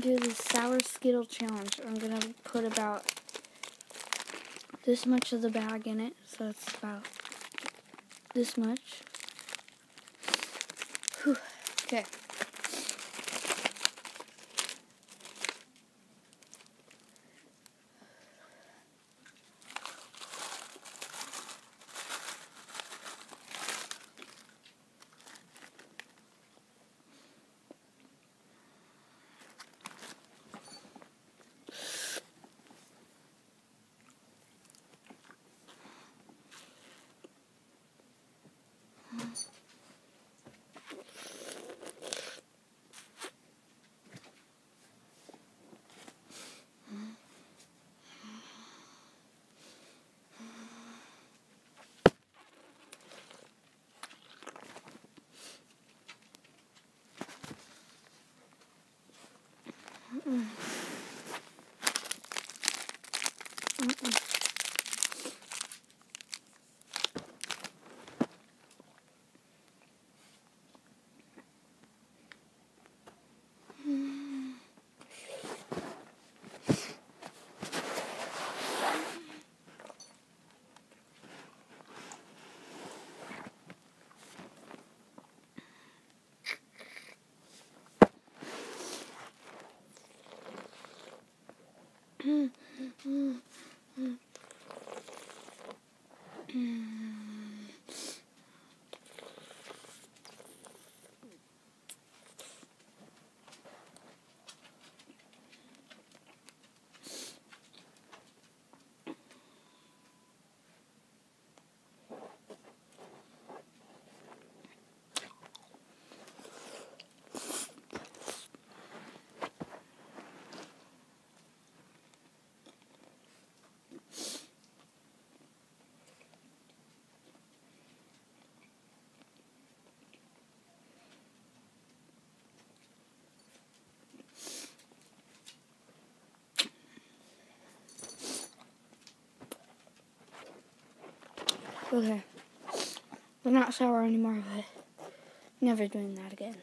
gonna do the sour skittle challenge. I'm gonna put about this much of the bag in it, so it's about this much. Whew. Okay. Mm. Mm-mm. Mm-hmm. mm, mm, mm. Okay. They're not sour anymore, but never doing that again.